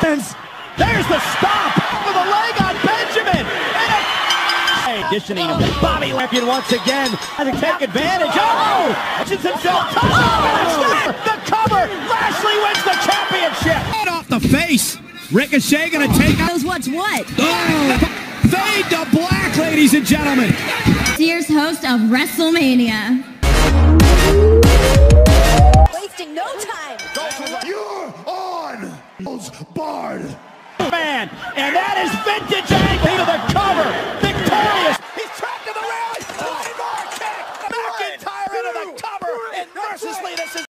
There's the stop with a leg on Benjamin. And a Conditioning of Bobby Lampion once again. Has to take advantage. Oh! Pushes himself. Oh! oh! The cover. Lashley wins the championship. Right off the face. Ricochet gonna take out. knows what's what. Oh, fade to black, ladies and gentlemen. Sears, host of WrestleMania. Wasting no time. You're barred. Man, and that is vintage angle to the cover. Victorious. He's trapped in the rail. He's oh. Mark kick. McIntyre into the cover. And mercilessly, this is.